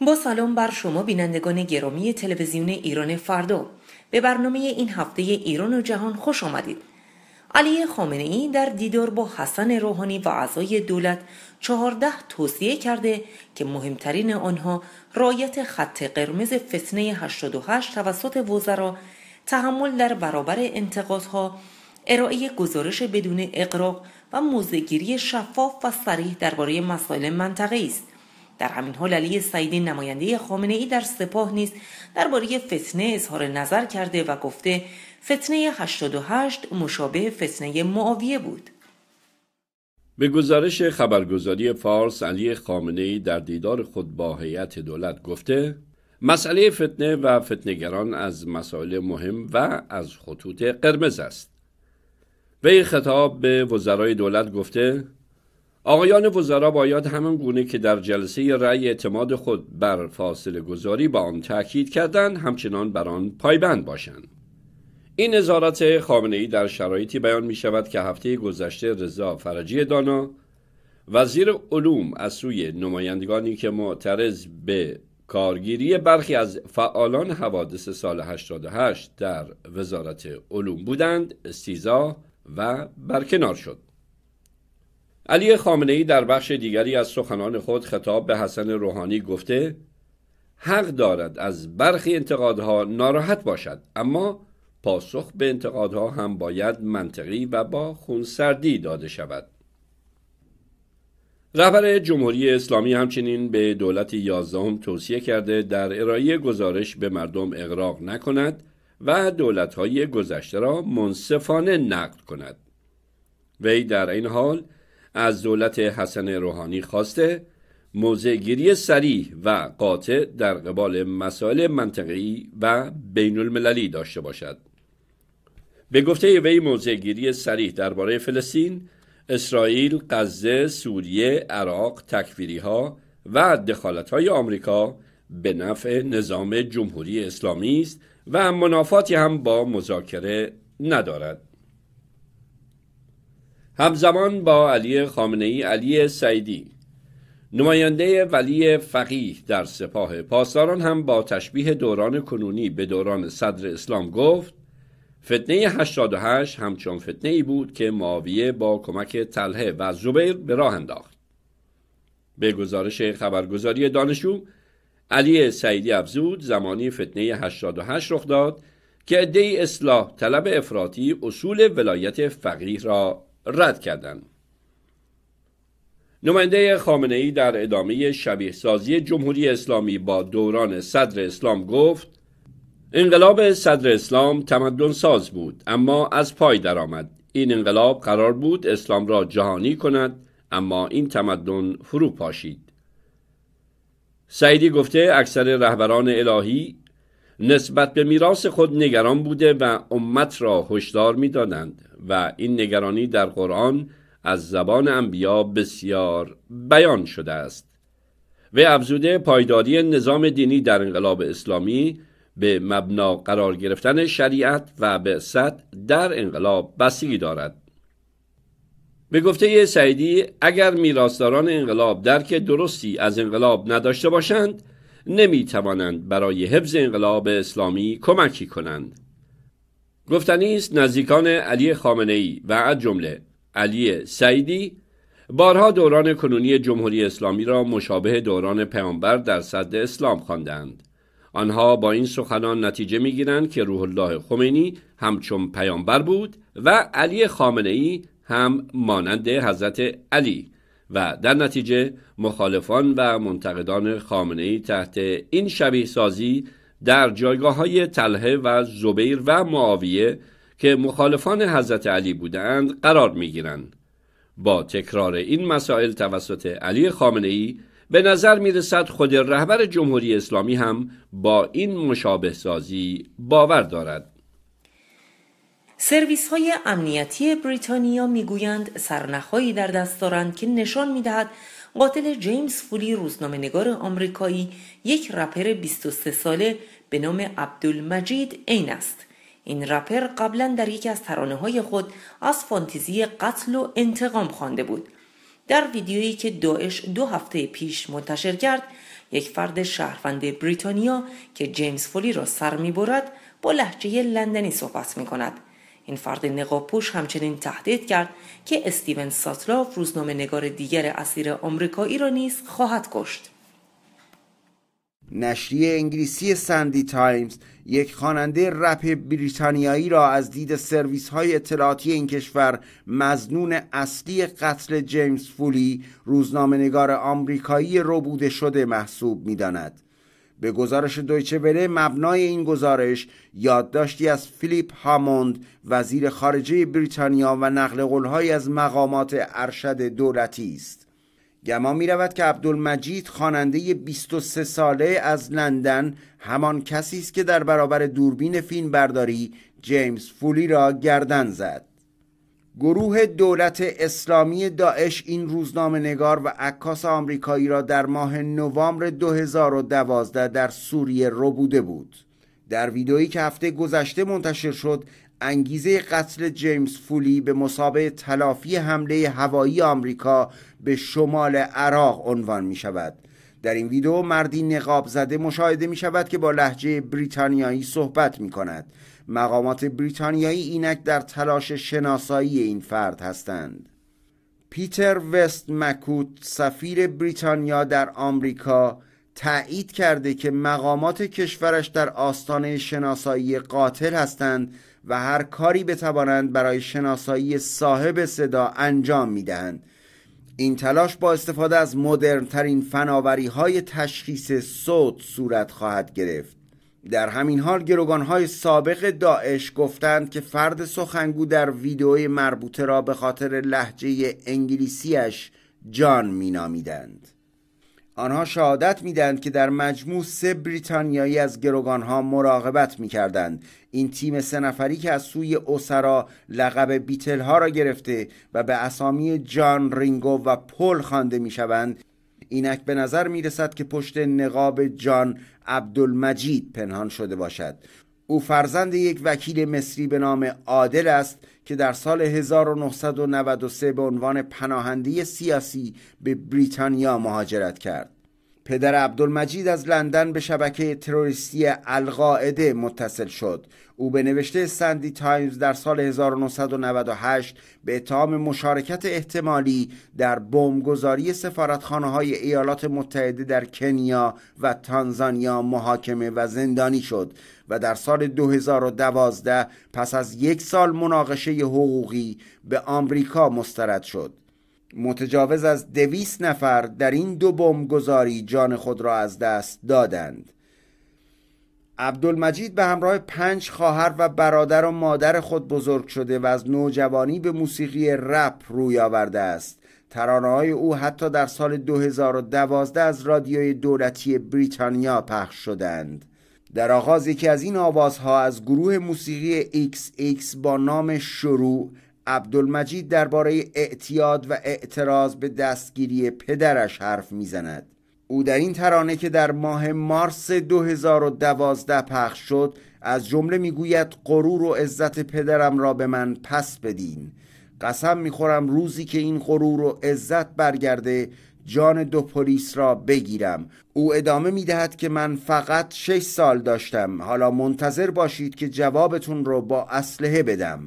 با سلام بر شما بینندگان گرامی تلویزیون ایران فردا. به برنامه این هفته ایران و جهان خوش آمدید. علی خامنه ای در دیدار با حسن روحانی و اعضای دولت چهارده توصیه کرده که مهمترین آنها رایت خط قرمز فتنه 88 توسط وزرا تحمل در برابر انتقادها ارائه گزارش بدون اقراق و موزگیری شفاف و صریح درباره مسائل منطقه است. در همین حال علی سعیدی نماینده خامنه ای در سپاه نیز درباره فتنه اظهار نظر کرده و گفته فتنه 88 مشابه فتنه معاویه بود. به گزارش خبرگزاری فارس علی خامنه ای در دیدار خود با هیئت دولت گفته مسئله فتنه و فتنگران از مسائل مهم و از خطوط قرمز است. وی خطاب به وزرای دولت گفته آقایان وزرا باید همان گونه که در جلسه رأی اعتماد خود بر فاصله گذاری با آن تاکید کردند همچنان بر آن پایبند باشند. این نظارت خامنه ای در شرایطی بیان می شود که هفته گذشته رضا فرجی دانا وزیر علوم از سوی نمایندگانی که معترض به کارگیری برخی از فعالان حوادث سال 88 در وزارت علوم بودند استیزا و برکنار شد. علی خامنه ای در بخش دیگری از سخنان خود خطاب به حسن روحانی گفته حق دارد از برخی انتقادها ناراحت باشد اما پاسخ به انتقادها هم باید منطقی و با خونسردی داده شود. رهبر جمهوری اسلامی همچنین به دولت یازدهم توصیه کرده در ارائه گزارش به مردم اغراق نکند و دولتهای گذشته را منصفانه نقد کند. وی در این حال از دولت حسن روحانی خواسته موضعگیری سریح و قاطع در قبال مسائل منطقی و بین المللی داشته باشد به گفته وی موضعگیری سریح درباره فلسطین اسرائیل، غزه، سوریه، عراق، تکفیری ها و دخالت های آمریکا به نفع نظام جمهوری اسلامی است و منافاتی هم با مذاکره ندارد. همزمان با علی خامنه ای علی سعیدی. نماینده ولی فقیه در سپاه پاسداران هم با تشبیه دوران کنونی به دوران صدر اسلام گفت فتنه 88 همچون فتنه ای بود که معاویه با کمک تله و زبیر به راه انداخت. به گزارش خبرگزاری دانشجو علی سعیدی افزود زمانی فتنه 88 رخ داد که عده اصلاح طلب افراطی اصول ولایت فقیه را رد کردند. نماینده خامنه ای در ادامه شبیه سازی جمهوری اسلامی با دوران صدر اسلام گفت انقلاب صدر اسلام تمدن ساز بود اما از پای درآمد این انقلاب قرار بود اسلام را جهانی کند اما این تمدن فرو پاشید سعیدی گفته اکثر رهبران الهی نسبت به میراث خود نگران بوده و امت را هشدار می‌دادند و این نگرانی در قرآن از زبان انبیا بسیار بیان شده است. و افزوده پایداری نظام دینی در انقلاب اسلامی به مبنا قرار گرفتن شریعت و به صد در انقلاب بستگی دارد. به گفته سعیدی اگر میراثداران انقلاب درک درستی از انقلاب نداشته باشند نمی توانند برای حفظ انقلاب اسلامی کمکی کنند. گفتنی است نزدیکان علی خامنه ای و از جمله علی سعیدی بارها دوران کنونی جمهوری اسلامی را مشابه دوران پیامبر در صد اسلام خواندند. آنها با این سخنان نتیجه می‌گیرند که روح الله خمینی همچون پیامبر بود و علی خامنه ای هم مانند حضرت علی و در نتیجه مخالفان و منتقدان خامنه ای تحت این شبیه سازی در جایگاه های تله و زبیر و معاویه که مخالفان حضرت علی بودند قرار می گیرند. با تکرار این مسائل توسط علی خامنه ای به نظر می رسد خود رهبر جمهوری اسلامی هم با این مشابه سازی باور دارد. سرویس های امنیتی بریتانیا می‌گویند سرنخهایی در دست دارند که نشان می‌دهد قاتل جیمز فولی روزنامه نگار آمریکایی یک رپر 23 ساله به نام عبدالمجید عین است این رپر قبلا در یکی از ترانه های خود از فانتزی قتل و انتقام خوانده بود در ویدیویی که داعش دو هفته پیش منتشر کرد یک فرد شهروند بریتانیا که جیمز فولی را سر می‌برد با لهجه لندنی صحبت می کند. این فرد نقاب پوش همچنین تهدید کرد که استیون ساتلاف روزنامه نگار دیگر اسیر آمریکایی را نیز خواهد کشت. نشریه انگلیسی ساندی تایمز یک خواننده رپ بریتانیایی را از دید سرویس های اطلاعاتی این کشور مزنون اصلی قتل جیمز فولی روزنامه نگار آمریکایی روبوده شده محسوب می داند. به گزارش دویچه وله مبنای این گزارش یادداشتی از فیلیپ هاموند وزیر خارجه بریتانیا و نقل قولهایی از مقامات ارشد دولتی است. گمان می رود که عبدالمجید خواننده 23 ساله از لندن همان کسی است که در برابر دوربین فیلم برداری جیمز فولی را گردن زد. گروه دولت اسلامی داعش این روزنامه نگار و عکاس آمریکایی را در ماه نوامبر 2012 در سوریه ربوده بود. در ویدئویی که هفته گذشته منتشر شد انگیزه قتل جیمز فولی به مسابقه تلافی حمله هوایی آمریکا به شمال عراق عنوان می شود در این ویدیو مردی نقاب زده مشاهده می شود که با لحجه بریتانیایی صحبت می کند مقامات بریتانیایی اینک در تلاش شناسایی این فرد هستند. پیتر وست مکوت سفیر بریتانیا در آمریکا تایید کرده که مقامات کشورش در آستانه شناسایی قاتل هستند و هر کاری بتوانند برای شناسایی صاحب صدا انجام می‌دهند. این تلاش با استفاده از مدرنترین فناوری های تشخیص صوت صورت خواهد گرفت. در همین حال های سابق داعش گفتند که فرد سخنگو در ویدئوی مربوطه را به خاطر لحجه انگلیسیش جان مینامیدند. آنها شهادت میدند که در مجموع سه بریتانیایی از ها مراقبت می‌کردند این تیم سه نفری که از سوی اوسرا لقب بیتل ها را گرفته و به اسامی جان رینگو و پل خوانده می‌شوند اینک به نظر می رسد که پشت نقاب جان عبدالمجید پنهان شده باشد. او فرزند یک وکیل مصری به نام عادل است که در سال 1993 به عنوان پناهنده سیاسی به بریتانیا مهاجرت کرد. پدر عبدالمجید از لندن به شبکه تروریستی القاعده متصل شد. او به نوشته سندی تایمز در سال 1998 به اتهام مشارکت احتمالی در بمبگذاری سفارتخانه های ایالات متحده در کنیا و تانزانیا محاکمه و زندانی شد و در سال 2012 پس از یک سال مناقشه حقوقی به آمریکا مسترد شد. متجاوز از دویست نفر در این دو بمبگذاری جان خود را از دست دادند. عبدالمجید به همراه پنج خواهر و برادر و مادر خود بزرگ شده و از نوجوانی به موسیقی رپ روی آورده است. ترانه های او حتی در سال 2012 از رادیوی دولتی بریتانیا پخش شدند. در آغاز یکی از این آوازها از گروه موسیقی XX با نام شروع عبدالمجید درباره اعتیاد و اعتراض به دستگیری پدرش حرف می‌زند. او در این ترانه که در ماه مارس 2012 پخش شد از جمله می‌گوید غرور و عزت پدرم را به من پس بدین. قسم می‌خورم روزی که این غرور و عزت برگرده جان دو پلیس را بگیرم. او ادامه می‌دهد که من فقط 6 سال داشتم. حالا منتظر باشید که جوابتون رو با اسلحه بدم.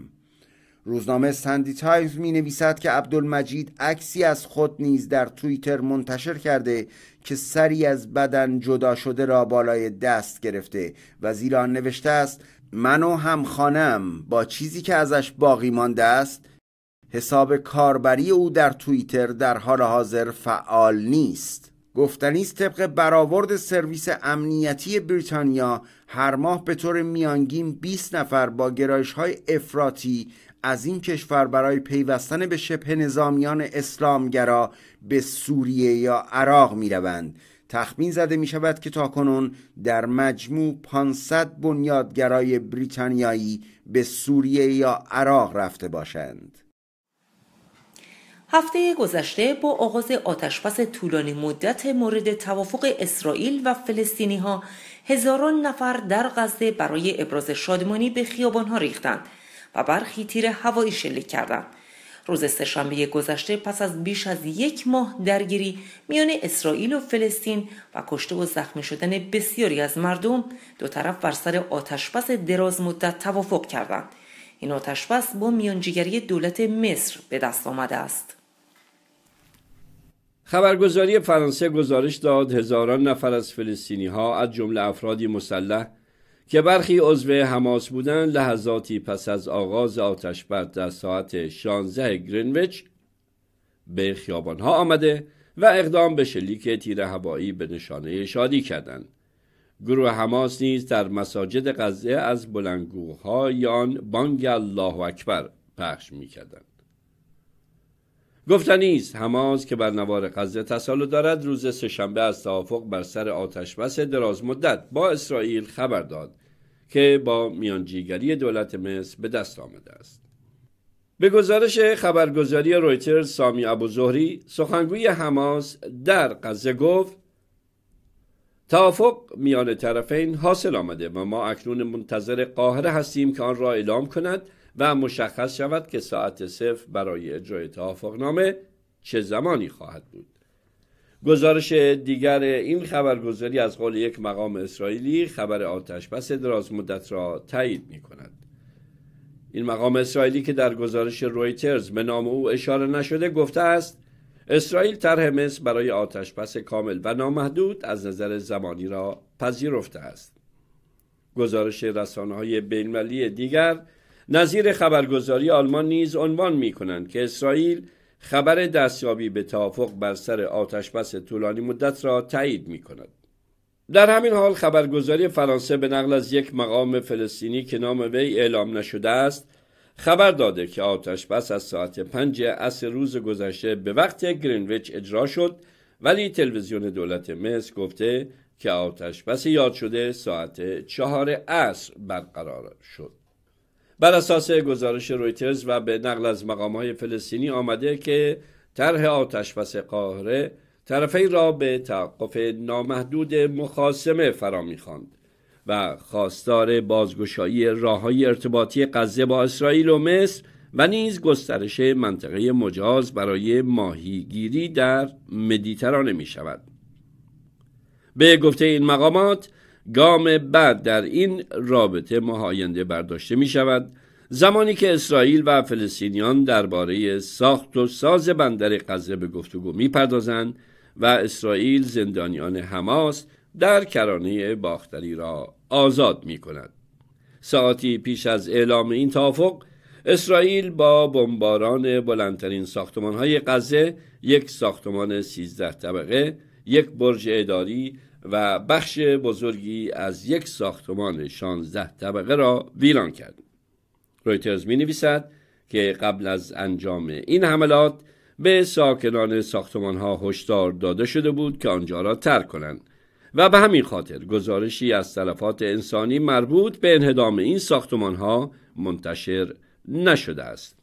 روزنامه سندی تایمز می نویسد که عبدالمجید عکسی از خود نیز در توییتر منتشر کرده که سری از بدن جدا شده را بالای دست گرفته و زیرا نوشته است من و هم خانم با چیزی که ازش باقی مانده است حساب کاربری او در توییتر در حال حاضر فعال نیست. گفتنی است طبق برآورد سرویس امنیتی بریتانیا هر ماه به طور میانگین 20 نفر با گرایش های افراطی از این کشور برای پیوستن به شبه نظامیان اسلامگرا به سوریه یا عراق می روند. تخمین زده می شود که تاکنون در مجموع 500 بنیادگرای بریتانیایی به سوریه یا عراق رفته باشند. هفته گذشته با آغاز آتشبس طولانی مدت مورد توافق اسرائیل و فلسطینی ها هزاران نفر در غزه برای ابراز شادمانی به خیابان ها ریختند و برخی تیر هوایی شلیک کردند. روز سهشنبه گذشته پس از بیش از یک ماه درگیری میان اسرائیل و فلسطین و کشته و زخمی شدن بسیاری از مردم دو طرف بر سر آتشبس دراز مدت توافق کردند این آتشبس با میانجیگری دولت مصر به دست آمده است خبرگزاری فرانسه گزارش داد هزاران نفر از فلسطینی ها از جمله افرادی مسلح که برخی عضو حماس بودند لحظاتی پس از آغاز آتش در ساعت 16 گرینویچ به خیابان ها آمده و اقدام به شلیک تیر هوایی به نشانه شادی کردند. گروه حماس نیز در مساجد غزه از بلندگوهای بانگ الله اکبر پخش می کردند. گفتنی است حماس که بر نوار غزه تسلط دارد روز سهشنبه از توافق بر سر آتشبس دراز مدت با اسرائیل خبر داد که با میانجیگری دولت مصر به دست آمده است. به گزارش خبرگزاری رویترز سامی ابو زهری سخنگوی حماس در غزه گفت توافق میان طرفین حاصل آمده و ما اکنون منتظر قاهره هستیم که آن را اعلام کند و مشخص شود که ساعت صفر برای اجرای توافقنامه چه زمانی خواهد بود. گزارش دیگر این خبرگزاری از قول یک مقام اسرائیلی خبر آتش بس دراز مدت را تایید می کند این مقام اسرائیلی که در گزارش رویترز به نام او اشاره نشده گفته است اسرائیل طرح مصر برای آتش بس کامل و نامحدود از نظر زمانی را پذیرفته است. گزارش رسانه های بینالمللی دیگر نظیر خبرگزاری آلمان نیز عنوان می کنند که اسرائیل خبر دستیابی به توافق بر سر آتشبس طولانی مدت را تایید می کند. در همین حال خبرگزاری فرانسه به نقل از یک مقام فلسطینی که نام وی اعلام نشده است خبر داده که آتشبس از ساعت پنج عصر روز گذشته به وقت گرینویچ اجرا شد ولی تلویزیون دولت مصر گفته که آتشبس یاد شده ساعت چهار عصر برقرار شد بر اساس گزارش رویترز و به نقل از مقام های فلسطینی آمده که طرح آتشبس قاهره طرفین را به توقف نامحدود مخاسمه فرا می‌خواند و خواستار بازگشایی راه های ارتباطی غزه با اسرائیل و مصر و نیز گسترش منطقه مجاز برای ماهیگیری در مدیترانه می شود. به گفته این مقامات گام بعد در این رابطه مهاینده برداشته می شود زمانی که اسرائیل و فلسطینیان درباره ساخت و ساز بندر غزه به گفتگو می پردازند و اسرائیل زندانیان حماس در کرانه باختری را آزاد می کند. ساعتی پیش از اعلام این توافق اسرائیل با بمباران بلندترین ساختمان های غزه یک ساختمان سیزده طبقه یک برج اداری و بخش بزرگی از یک ساختمان 16 طبقه را ویران کرد. رویترز می نویسد که قبل از انجام این حملات به ساکنان ساختمان ها هشدار داده شده بود که آنجا را ترک کنند و به همین خاطر گزارشی از تلفات انسانی مربوط به انهدام این ساختمان ها منتشر نشده است.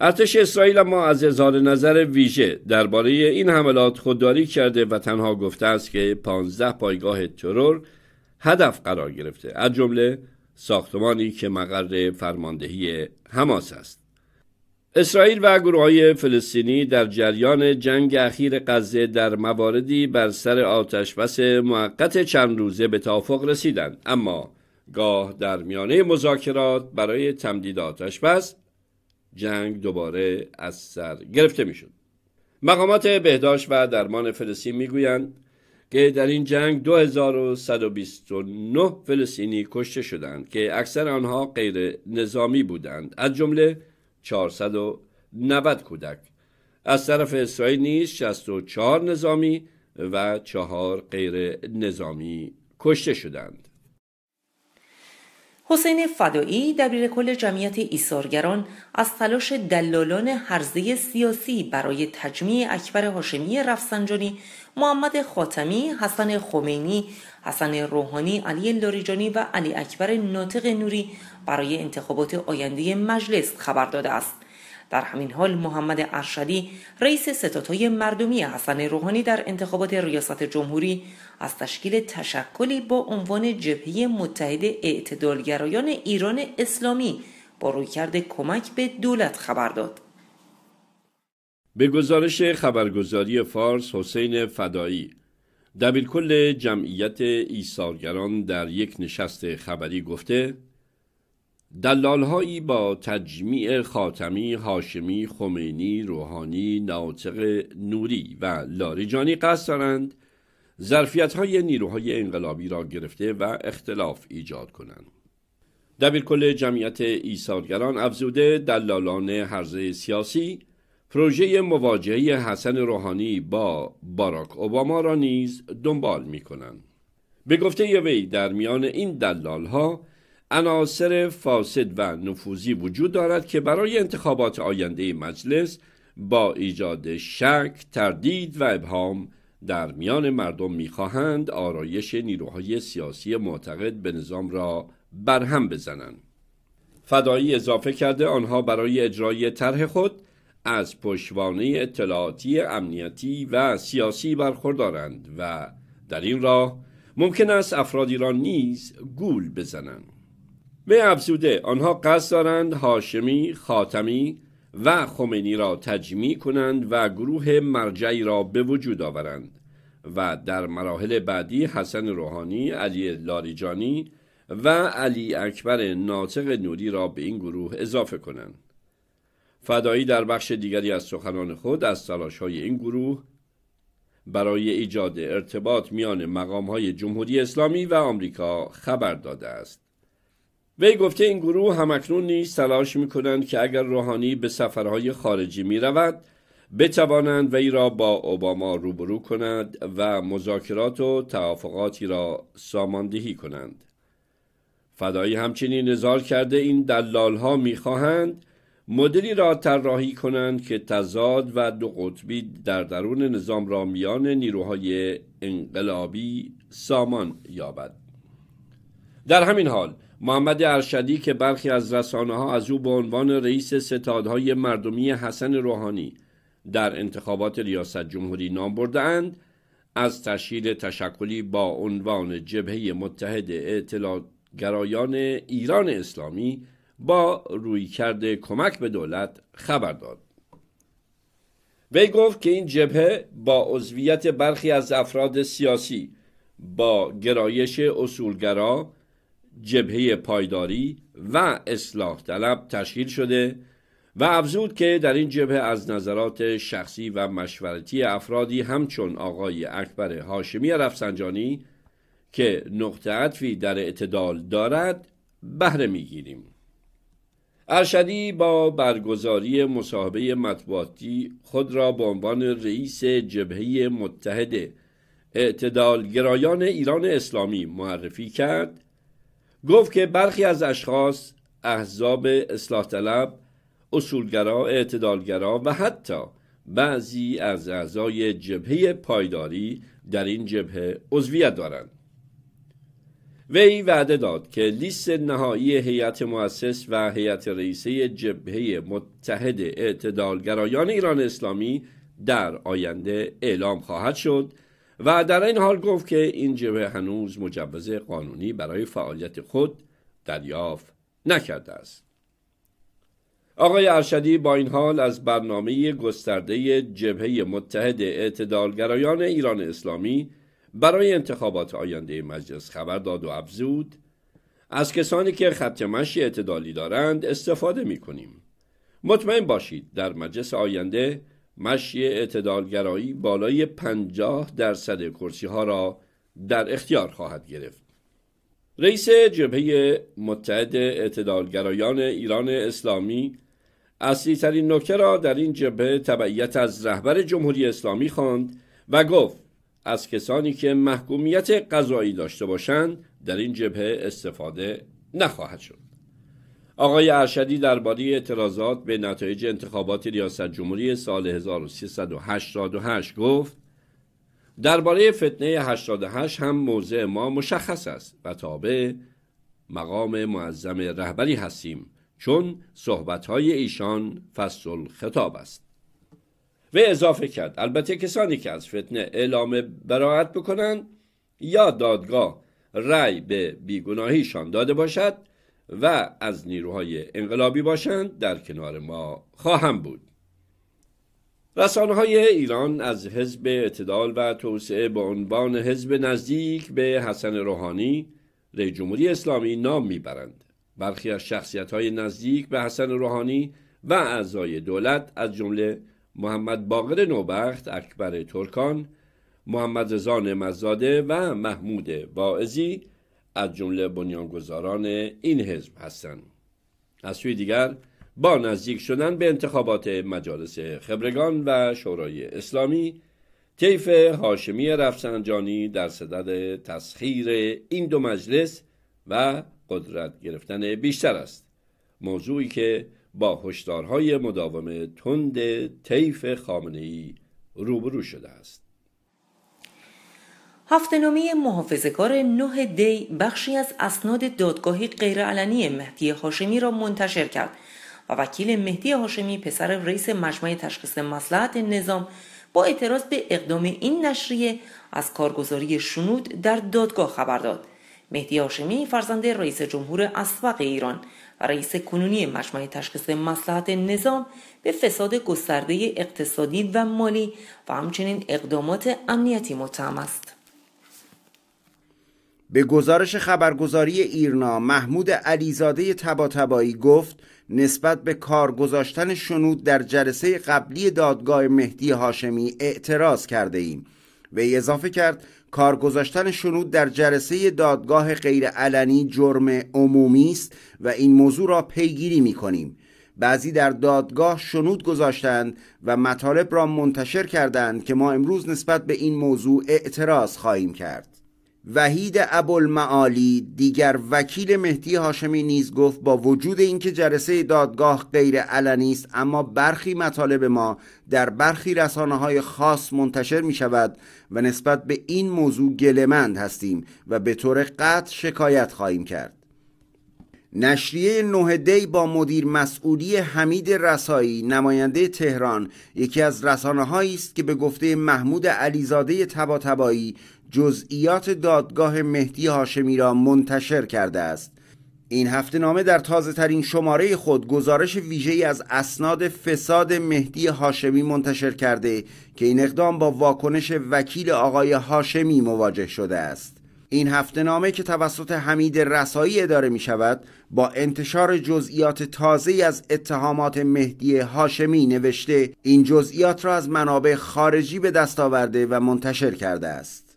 ارتش اسرائیل اما از اظهار نظر ویژه درباره این حملات خودداری کرده و تنها گفته است که 15 پایگاه ترور هدف قرار گرفته. از جمله ساختمانی که مقر فرماندهی حماس است. اسرائیل و گروه های فلسطینی در جریان جنگ اخیر غزه در مواردی بر سر آتشبس موقت چند روزه به توافق رسیدند. اما گاه در میانه مذاکرات برای تمدید آتشبس جنگ دوباره از سر گرفته می‌شد. مقامات بهداشت و درمان فلسطین می‌گویند که در این جنگ 2129 فلسطینی کشته شدند که اکثر آنها غیر نظامی بودند. از جمله 490 کودک. از طرف اسرائیل نیز 64 نظامی و چهار غیر نظامی کشته شدند. حسین فدایی دبیر کل جمعیت ایثارگران از تلاش دلالان حرزه سیاسی برای تجمیع اکبر هاشمی رفسنجانی محمد خاتمی، حسن خمینی، حسن روحانی، علی لاریجانی و علی اکبر ناطق نوری برای انتخابات آینده مجلس خبر داده است. در همین حال محمد ارشدی رئیس ستادهای مردمی حسن روحانی در انتخابات ریاست جمهوری از تشکیل تشکلی با عنوان جبهه متحد اعتدالگرایان ایران اسلامی با رویکرد کمک به دولت خبر داد. به گزارش خبرگزاری فارس حسین فدایی دبیرکل جمعیت ایثارگران در یک نشست خبری گفته دلالهایی با تجمیع خاتمی، هاشمی، خمینی، روحانی، ناطق نوری و لاریجانی قصد دارند ظرفیت های نیروهای انقلابی را گرفته و اختلاف ایجاد کنند. دبیرکل جمعیت ایثارگران افزوده دلالان حرزه سیاسی پروژه مواجهه حسن روحانی با باراک اوباما را نیز دنبال می کنند. به گفته وی در میان این دلال ها عناصر فاسد و نفوذی وجود دارد که برای انتخابات آینده مجلس با ایجاد شک، تردید و ابهام در میان مردم می‌خواهند آرایش نیروهای سیاسی معتقد به نظام را برهم بزنند. فدایی اضافه کرده آنها برای اجرای طرح خود از پشوانه اطلاعاتی امنیتی و سیاسی برخوردارند و در این راه ممکن است افرادی را نیز گول بزنند به افزوده آنها قصد دارند هاشمی، خاتمی و خمینی را تجمیع کنند و گروه مرجعی را به وجود آورند و در مراحل بعدی حسن روحانی، علی لاریجانی و علی اکبر ناطق نوری را به این گروه اضافه کنند. فدایی در بخش دیگری از سخنان خود از تلاش های این گروه برای ایجاد ارتباط میان مقام های جمهوری اسلامی و آمریکا خبر داده است. وی گفته این گروه همکنون نیز تلاش می کنند که اگر روحانی به سفرهای خارجی می رود بتوانند وی را با اوباما روبرو کند و مذاکرات و توافقاتی را ساماندهی کنند. فدایی همچنین نظار کرده این دلال ها می خواهند مدلی را طراحی کنند که تضاد و دو قطبی در درون نظام را میان نیروهای انقلابی سامان یابد در همین حال محمد ارشدی که برخی از رسانه ها از او به عنوان رئیس ستادهای مردمی حسن روحانی در انتخابات ریاست جمهوری نام بردهاند از تشکیل تشکلی با عنوان جبهه متحد گرایان ایران اسلامی با روی کرده کمک به دولت خبر داد. وی گفت که این جبهه با عضویت برخی از افراد سیاسی با گرایش اصولگرا جبهه پایداری و اصلاح طلب تشکیل شده و افزود که در این جبهه از نظرات شخصی و مشورتی افرادی همچون آقای اکبر هاشمی رفسنجانی که نقطه عطفی در اعتدال دارد بهره می‌گیریم. ارشدی با برگزاری مصاحبه مطبوعاتی خود را به عنوان رئیس جبهه متحد اعتدالگرایان ایران اسلامی معرفی کرد گفت که برخی از اشخاص احزاب اصلاح طلب اصولگرا اعتدالگرا و حتی بعضی از اعضای جبهه پایداری در این جبهه عضویت دارند. وی وعده داد که لیست نهایی هیئت مؤسس و هیئت رئیسه جبهه متحد اعتدالگرایان ایران اسلامی در آینده اعلام خواهد شد و در این حال گفت که این جبهه هنوز مجوز قانونی برای فعالیت خود دریافت نکرده است آقای ارشدی با این حال از برنامه گسترده جبهه متحد اعتدالگرایان ایران اسلامی برای انتخابات آینده مجلس خبر داد و افزود از کسانی که خط مشی اعتدالی دارند استفاده می کنیم. مطمئن باشید در مجلس آینده مشی اعتدالگرایی بالای پنجاه درصد کرسی ها را در اختیار خواهد گرفت. رئیس جبهه متحد اعتدالگرایان ایران اسلامی اصلی ترین نکته را در این جبهه تبعیت از رهبر جمهوری اسلامی خواند و گفت از کسانی که محکومیت قضایی داشته باشند در این جبهه استفاده نخواهد شد آقای ارشدی درباره اعتراضات به نتایج انتخابات ریاست جمهوری سال 1388 گفت درباره فتنه 88 هم موضع ما مشخص است و تابع مقام معظم رهبری هستیم چون صحبتهای ایشان فصل خطاب است. و اضافه کرد البته کسانی که از فتنه اعلام براعت بکنند یا دادگاه رأی به بیگناهیشان داده باشد و از نیروهای انقلابی باشند در کنار ما خواهم بود. رسانه های ایران از حزب اعتدال و توسعه به عنوان حزب نزدیک به حسن روحانی رئیس جمهوری اسلامی نام می‌برند. برخی از شخصیت های نزدیک به حسن روحانی و اعضای دولت از جمله محمد باقر نوبخت اکبر ترکان محمد رضا مزاده و محمود واعظی از جمله بنیانگذاران این حزب هستند. از سوی دیگر با نزدیک شدن به انتخابات مجالس خبرگان و شورای اسلامی طیف هاشمی رفسنجانی در صدد تسخیر این دو مجلس و قدرت گرفتن بیشتر است. موضوعی که با هشدارهای مداوم تند طیف خامنه ای روبرو شده است. هفتنامه محافظکار نه دی بخشی از اسناد دادگاهی غیرعلنی مهدی هاشمی را منتشر کرد و وکیل مهدی هاشمی پسر رئیس مجمع تشخیص مسلحت نظام با اعتراض به اقدام این نشریه از کارگزاری شنود در دادگاه خبر داد مهدی هاشمی فرزند رئیس جمهور اسبق ایران و رئیس کنونی مجمع تشخیص مسلحت نظام به فساد گسترده اقتصادی و مالی و همچنین اقدامات امنیتی متهم است. به گزارش خبرگزاری ایرنا محمود علیزاده تباتبایی گفت نسبت به کار گذاشتن شنود در جلسه قبلی دادگاه مهدی هاشمی اعتراض کرده ایم. و اضافه کرد کار گذاشتن شنود در جلسه دادگاه غیرعلنی جرم عمومی است و این موضوع را پیگیری می کنیم بعضی در دادگاه شنود گذاشتند و مطالب را منتشر کردند که ما امروز نسبت به این موضوع اعتراض خواهیم کرد. وحید ابوالمعالی دیگر وکیل مهدی هاشمی نیز گفت با وجود اینکه جلسه دادگاه غیر علنی است اما برخی مطالب ما در برخی رسانه های خاص منتشر می شود و نسبت به این موضوع گلمند هستیم و به طور قطع شکایت خواهیم کرد. نشریه نه دی با مدیر مسئولی حمید رسایی نماینده تهران یکی از رسانه است که به گفته محمود علیزاده تباتبایی جزئیات دادگاه مهدی هاشمی را منتشر کرده است. این هفته نامه در تازه ترین شماره خود گزارش ویژه از اسناد فساد مهدی هاشمی منتشر کرده که این اقدام با واکنش وکیل آقای هاشمی مواجه شده است. این هفته نامه که توسط حمید رسایی اداره می شود با انتشار جزئیات تازه از اتهامات مهدی هاشمی نوشته این جزئیات را از منابع خارجی به دست آورده و منتشر کرده است.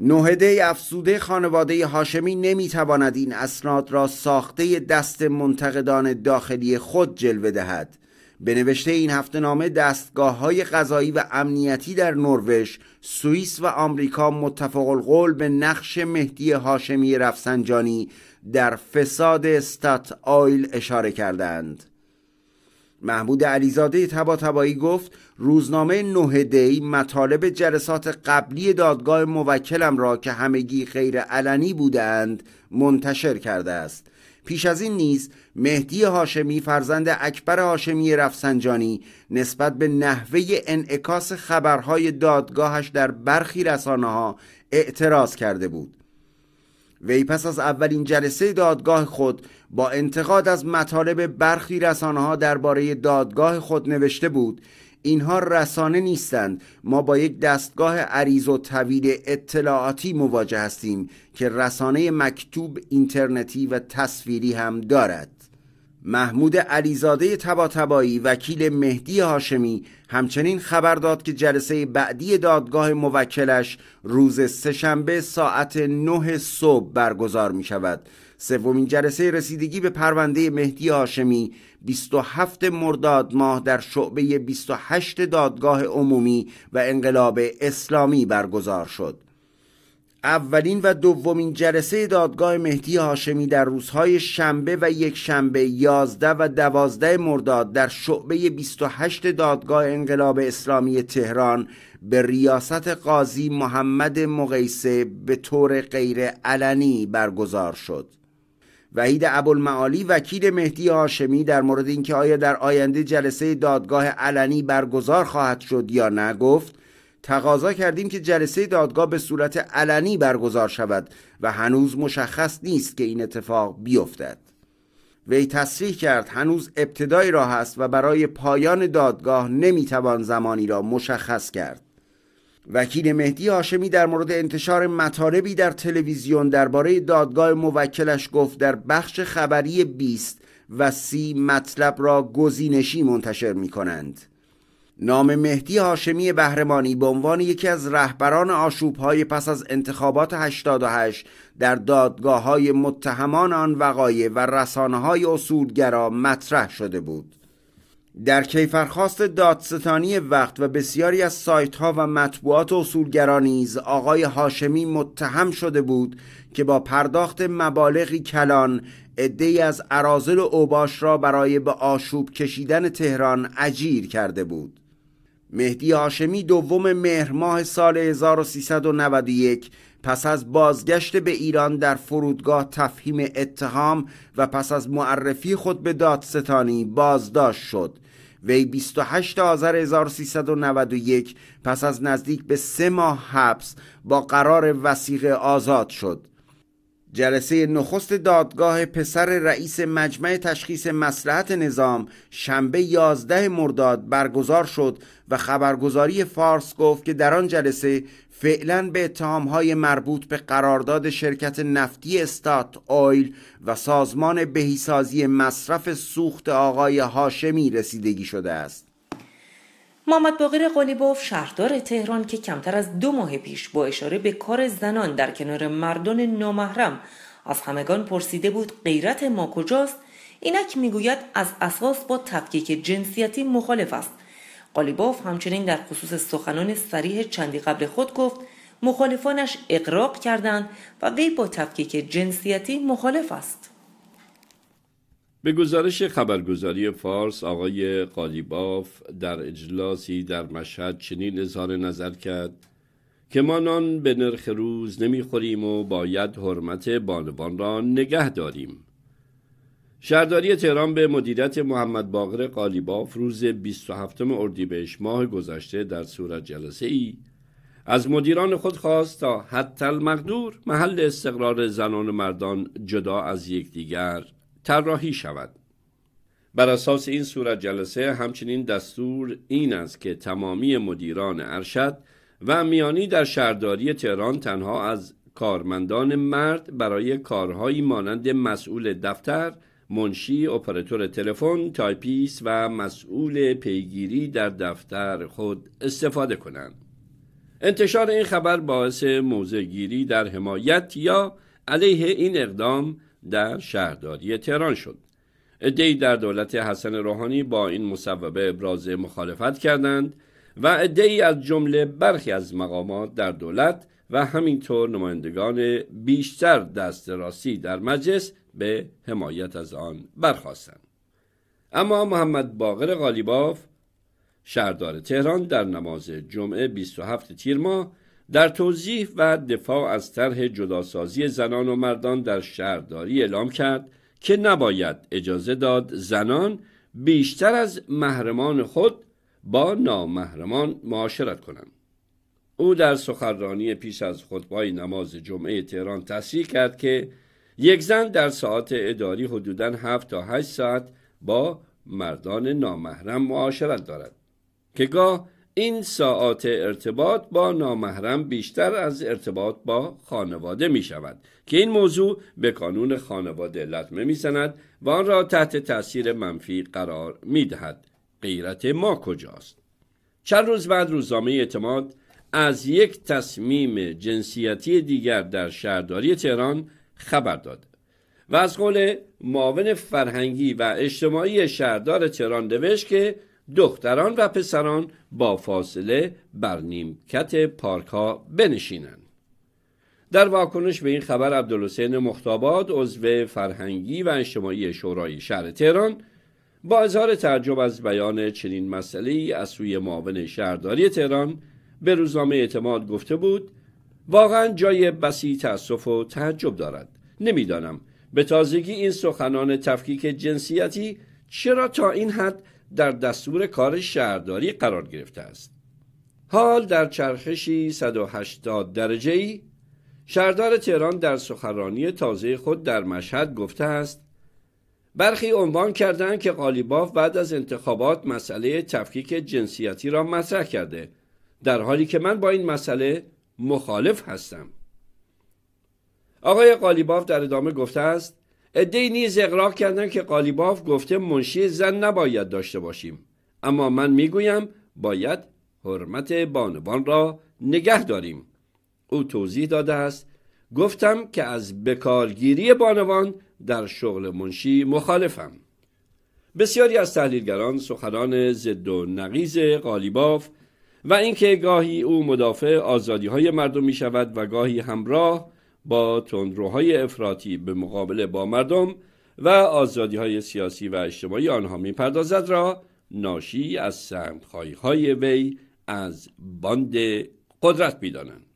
نوهده افسوده خانواده هاشمی نمی‌تواند این اسناد را ساخته دست منتقدان داخلی خود جلوه دهد به نوشته این هفته نامه دستگاه های قضایی و امنیتی در نروژ، سوئیس و آمریکا متفق القول به نقش مهدی هاشمی رفسنجانی در فساد استات آیل اشاره کردند. محمود علیزاده تبا گفت روزنامه نه دی مطالب جلسات قبلی دادگاه موکلم را که همگی غیر علنی بودند منتشر کرده است. پیش از این نیز مهدی هاشمی فرزند اکبر هاشمی رفسنجانی نسبت به نحوه انعکاس خبرهای دادگاهش در برخی رسانه ها اعتراض کرده بود. وی پس از اولین جلسه دادگاه خود با انتقاد از مطالب برخی رسانه ها درباره دادگاه خود نوشته بود اینها رسانه نیستند. ما با یک دستگاه عریض و طویل اطلاعاتی مواجه هستیم که رسانه مکتوب اینترنتی و تصویری هم دارد. محمود علیزاده تباتبایی وکیل مهدی هاشمی همچنین خبر داد که جلسه بعدی دادگاه موکلش روز سهشنبه ساعت 9 صبح برگزار می شود سومین جلسه رسیدگی به پرونده مهدی هاشمی 27 مرداد ماه در شعبه 28 دادگاه عمومی و انقلاب اسلامی برگزار شد. اولین و دومین جلسه دادگاه مهدی هاشمی در روزهای شنبه و یک شنبه 11 و 12 مرداد در شعبه 28 دادگاه انقلاب اسلامی تهران به ریاست قاضی محمد مقیسه به طور غیر علنی برگزار شد. وحید ابوالمعالی وکیل مهدی هاشمی در مورد اینکه آیا در آینده جلسه دادگاه علنی برگزار خواهد شد یا نه گفت تقاضا کردیم که جلسه دادگاه به صورت علنی برگزار شود و هنوز مشخص نیست که این اتفاق بیفتد. وی تصریح کرد هنوز ابتدای راه است و برای پایان دادگاه نمی‌توان زمانی را مشخص کرد. وکیل مهدی هاشمی در مورد انتشار مطالبی در تلویزیون درباره دادگاه موکلش گفت در بخش خبری 20 و سی مطلب را گزینشی منتشر می کنند. نام مهدی هاشمی بهرمانی به عنوان یکی از رهبران آشوبهای پس از انتخابات 88 در دادگاه های متهمان آن وقایع و رسانه های اصولگرا مطرح شده بود. در کیفرخواست دادستانی وقت و بسیاری از سایت ها و مطبوعات اصولگرا نیز آقای هاشمی متهم شده بود که با پرداخت مبالغی کلان عدهای از عرازل و اوباش را برای به آشوب کشیدن تهران اجیر کرده بود. مهدی هاشمی دوم مهر ماه سال 1391 پس از بازگشت به ایران در فرودگاه تفهیم اتهام و پس از معرفی خود به دادستانی بازداشت شد. وی 28 آذر 1391 پس از نزدیک به سه ماه حبس با قرار وسیقه آزاد شد. جلسه نخست دادگاه پسر رئیس مجمع تشخیص مسلحت نظام شنبه 11 مرداد برگزار شد و خبرگزاری فارس گفت که در آن جلسه فعلا به اتهامهای مربوط به قرارداد شرکت نفتی استات آیل و سازمان بهیسازی مصرف سوخت آقای هاشمی رسیدگی شده است. محمد باقر قالیباف شهردار تهران که کمتر از دو ماه پیش با اشاره به کار زنان در کنار مردان نامحرم از همگان پرسیده بود غیرت ما کجاست اینک می‌گوید از اساس با تفکیک جنسیتی مخالف است. قالیباف همچنین در خصوص سخنان سریح چندی قبل خود گفت مخالفانش اقراق کردند و وی با تفکیک جنسیتی مخالف است. به گزارش خبرگزاری فارس آقای قالیباف در اجلاسی در مشهد چنین اظهار نظر کرد که ما نان به نرخ روز نمی‌خوریم و باید حرمت بانوان را نگه داریم. شهرداری تهران به مدیریت محمد باقر قالیباف روز 27 اردیبهشت ماه گذشته در صورت جلسه ای از مدیران خود خواست تا حتی المقدور محل استقرار زنان و مردان جدا از یکدیگر طراحی شود. بر اساس این صورت جلسه همچنین دستور این است که تمامی مدیران ارشد و میانی در شهرداری تهران تنها از کارمندان مرد برای کارهایی مانند مسئول دفتر، منشی، اپراتور تلفن، تایپیست و مسئول پیگیری در دفتر خود استفاده کنند. انتشار این خبر باعث موضعگیری در حمایت یا علیه این اقدام در شهرداری تهران شد ادهی در دولت حسن روحانی با این مصوبه ابراز مخالفت کردند و ادهی از جمله برخی از مقامات در دولت و همینطور نمایندگان بیشتر دست راستی در مجلس به حمایت از آن برخواستند اما محمد باقر غالیباف شهردار تهران در نماز جمعه 27 تیر ماه در توضیح و دفاع از طرح جداسازی زنان و مردان در شهرداری اعلام کرد که نباید اجازه داد زنان بیشتر از محرمان خود با نامحرمان معاشرت کنند. او در سخنرانی پیش از خطبای نماز جمعه تهران تصریح کرد که یک زن در ساعت اداری حدوداً 7 تا 8 ساعت با مردان نامحرم معاشرت دارد که گاه این ساعات ارتباط با نامحرم بیشتر از ارتباط با خانواده می شود که این موضوع به قانون خانواده لطمه می زند و آن را تحت تاثیر منفی قرار می دهد غیرت ما کجاست؟ چند روز بعد روزنامه اعتماد از یک تصمیم جنسیتی دیگر در شهرداری تهران خبر داد. و از قول معاون فرهنگی و اجتماعی شهردار تهران نوشت که دختران و پسران با فاصله بر نیمکت پارک ها بنشینند. در واکنش به این خبر عبدالحسین مختاباد عضو فرهنگی و اجتماعی شورای شهر تهران با اظهار تعجب از بیان چنین مسئله از سوی معاون شهرداری تهران به روزنامه اعتماد گفته بود واقعا جای بسی تأسف و تعجب دارد. نمی‌دانم به تازگی این سخنان تفکیک جنسیتی چرا تا این حد در دستور کار شهرداری قرار گرفته است. حال در چرخشی 180 درجه ای شهردار تهران در سخنرانی تازه خود در مشهد گفته است برخی عنوان کردند که قالیباف بعد از انتخابات مسئله تفکیک جنسیتی را مطرح کرده در حالی که من با این مسئله مخالف هستم. آقای قالیباف در ادامه گفته است ادهی نیز اقراق کردند که قالیباف گفته منشی زن نباید داشته باشیم. اما من می‌گویم باید حرمت بانوان را نگه داریم. او توضیح داده است گفتم که از بکارگیری بانوان در شغل منشی مخالفم. بسیاری از تحلیلگران سخنان ضد و نقیز قالیباف و اینکه گاهی او مدافع آزادی های مردم می شود و گاهی همراه با تندروهای افراطی به مقابله با مردم و آزادی های سیاسی و اجتماعی آنها می پردازد را ناشی از سمتخواهی های وی از باند قدرت می‌دانند.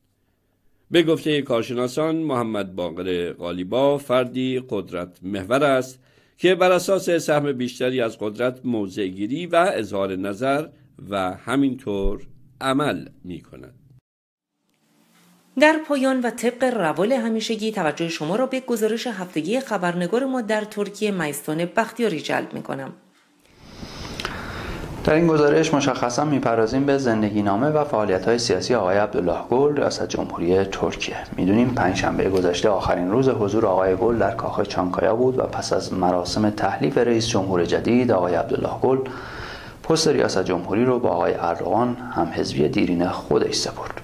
به گفته کارشناسان محمد باقر غالیبا فردی قدرت محور است که بر اساس سهم بیشتری از قدرت موضعگیری و اظهار نظر و همینطور عمل می کند. در پایان و طبق روال همیشگی توجه شما را به گزارش هفتگی خبرنگار ما در ترکیه میستان بختیاری جلب می کنم. در این گزارش مشخصا می‌پردازیم به زندگی نامه و فعالیت های سیاسی آقای عبدالله گل ریاست جمهوری ترکیه می‌دونیم پنجشنبه گذشته آخرین روز حضور آقای گل در کاخ چانکایا بود و پس از مراسم تحلیف رئیس جمهور جدید آقای عبدالله گل پست ریاست جمهوری رو با آقای اردوغان هم حزبی دیرین خودش سپرد.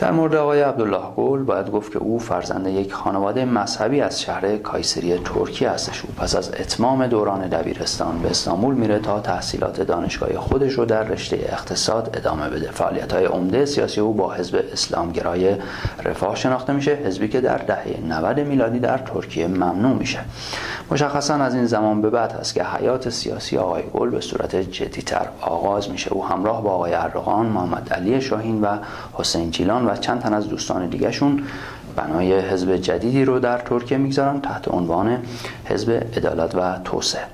در مورد آقای عبدالله گل باید گفت که او فرزند یک خانواده مذهبی از شهر کایسری ترکیه هستش. او پس از اتمام دوران دبیرستان به استانبول میره تا تحصیلات دانشگاهی خودش رو در رشته اقتصاد ادامه بده. فعالیت های عمده سیاسی او با حزب اسلامگرای رفاه شناخته میشه حزبی که در دهه 90 میلادی در ترکیه ممنوع میشه. مشخصا از این زمان به بعد هست که حیات سیاسی آقای گل به صورت جدیتر آغاز میشه. او همراه با آقای اردوغان محمد علی شاهین و حسین چیلان و چند تن از دوستان دیگهشون بنای حزب جدیدی رو در ترکیه می‌گذارن تحت عنوان حزب عدالت و توسعه.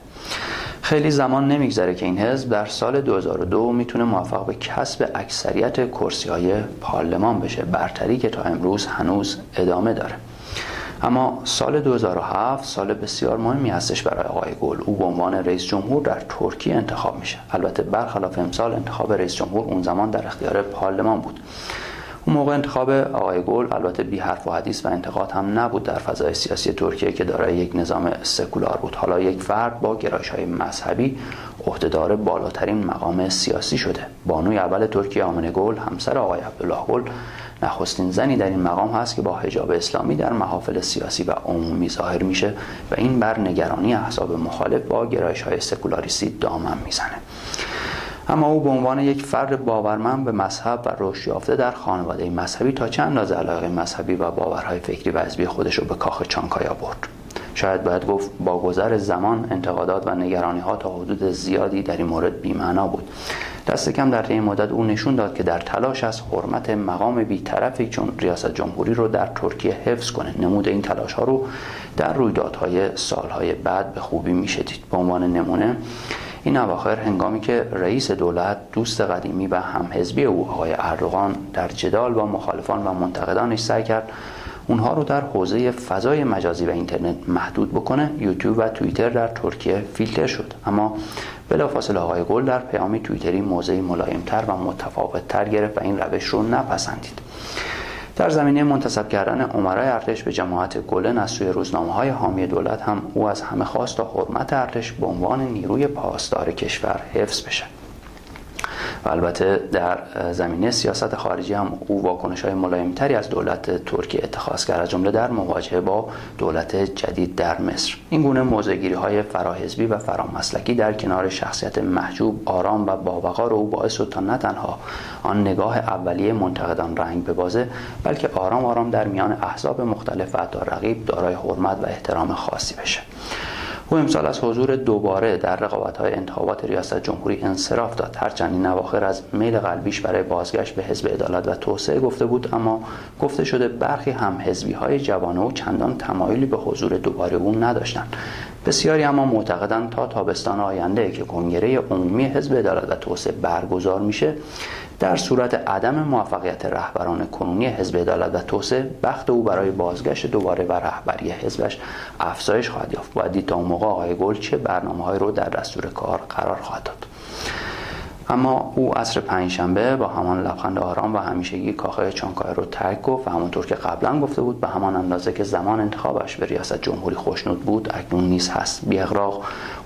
خیلی زمان نمیگذره که این حزب در سال 2002 می‌تونه موفق به کسب اکثریت کرسی های پارلمان بشه برتری که تا امروز هنوز ادامه داره. اما سال 2007 سال بسیار مهمی هستش برای آقای گل. او به عنوان رئیس جمهور در ترکیه انتخاب میشه. البته برخلاف امسال انتخاب رئیس جمهور اون زمان در اختیار پارلمان بود. اون موقع انتخاب آقای گل البته بی حرف و حدیث و انتقاد هم نبود در فضای سیاسی ترکیه که دارای یک نظام سکولار بود. حالا یک فرد با گرایش های مذهبی عهدهدار بالاترین مقام سیاسی شده. بانوی اول ترکیه آمنه گل همسر آقای عبدالله گل نخستین زنی در این مقام هست که با حجاب اسلامی در محافل سیاسی و عمومی ظاهر میشه و این بر نگرانی احزاب مخالف با گرایش های سکولاریستی دامن می‌زنه. اما او به عنوان یک فرد باورمند به مذهب و رشد یافته در خانواده مذهبی تا چند اندازه علاقه مذهبی و باورهای فکری و حزبی خودش رو به کاخ چانکایا برد. شاید باید گفت با گذر زمان انتقادات و نگرانی ها تا حدود زیادی در این مورد بیمعنا بود. دست کم در این مدت او نشون داد که در تلاش از حرمت مقام بیطرفی چون ریاست جمهوری رو در ترکیه حفظ کنه. نمود این تلاش ها رو در رویدادهای سالهای بعد به خوبی میشه دید به عنوان نمونه این اواخر هنگامی که رئیس دولت دوست قدیمی و همحزبی او آقای اردوغان در جدال با مخالفان و منتقدانش سعی کرد اونها رو در حوزه فضای مجازی و اینترنت محدود بکنه یوتیوب و توییتر در ترکیه فیلتر شد. اما بلافاصله آقای گل در پیامی توییتری موضعی ملایمتر و متفاوتتر گرفت و این روش رو نپسندید. در زمینه منتصب کردن عمرای ارتش به جماعت گلن از سوی روزنامه های حامی دولت هم او از همه خواست تا حرمت ارتش به عنوان نیروی پاسدار کشور حفظ بشه. و البته در زمینه سیاست خارجی هم او واکنش های ملایمتری از دولت ترکیه اتخاذ کرد از جمله در مواجهه با دولت جدید در مصر. این گونه موضعگیری های فراحزبی و فرامسلکی در کنار شخصیت محجوب آرام و باوقار او باعث شد تا نه تنها آن نگاه اولیه منتقدان رنگ ببازه بلکه آرام آرام در میان احزاب مختلف و حتی رقیب دارای حرمت و احترام خاصی بشه. او امسال از حضور دوباره در رقابت های انتخابات ریاست جمهوری انصراف داد. هرچند این اواخر از میل قلبیش برای بازگشت به حزب عدالت و توسعه گفته بود اما گفته شده برخی هم های جوانه و چندان تمایلی به حضور دوباره او نداشتند. بسیاری اما معتقدند تا تابستان آینده که کنگره عمومی حزب عدالت و توسعه برگزار میشه در صورت عدم موفقیت رهبران کنونی حزب عدالت و توسعه بخت او برای بازگشت دوباره و رهبری حزبش افزایش خواهد یافت. باید تا اون موقع آقای گل چه برنامه رو در دستور کار قرار خواهد داد. اما او عصر پنجشنبه با همان لبخند آرام و همیشگی کاخه چانکای رو ترک گفت و همونطور که قبلا گفته بود به همان اندازه که زمان انتخابش به ریاست جمهوری خوشنود بود اکنون نیز هست. بی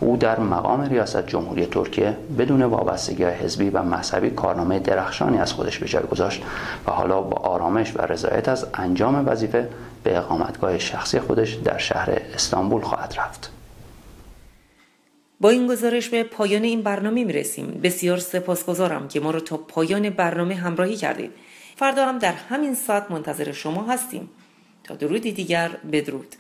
او در مقام ریاست جمهوری ترکیه بدون وابستگی حزبی و مذهبی کارنامه درخشانی از خودش به جای گذاشت و حالا با آرامش و رضایت از انجام وظیفه به اقامتگاه شخصی خودش در شهر استانبول خواهد رفت. با این گزارش به پایان این برنامه می رسیم. بسیار سپاسگزارم که ما رو تا پایان برنامه همراهی کردید. فردا هم در همین ساعت منتظر شما هستیم. تا درودی دیگر بدرود.